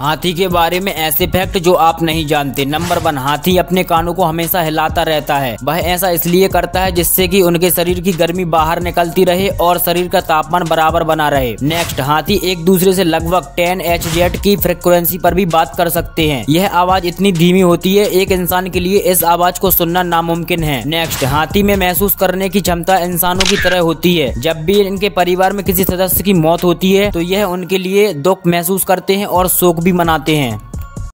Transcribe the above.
हाथी के बारे में ऐसे फैक्ट जो आप नहीं जानते। नंबर वन हाथी अपने कानों को हमेशा हिलाता रहता है। वह ऐसा इसलिए करता है जिससे कि उनके शरीर की गर्मी बाहर निकलती रहे और शरीर का तापमान बराबर बना रहे। नेक्स्ट हाथी एक दूसरे से लगभग टेन एच जेट की फ्रिक्वेंसी पर भी बात कर सकते हैं। यह आवाज़ इतनी धीमी होती है, एक इंसान के लिए इस आवाज़ को सुनना नामुमकिन है। नेक्स्ट हाथी में महसूस करने की क्षमता इंसानों की तरह होती है। जब भी इनके परिवार में किसी सदस्य की मौत होती है तो यह उनके लिए दुख महसूस करते हैं और शोक भी मनाते हैं।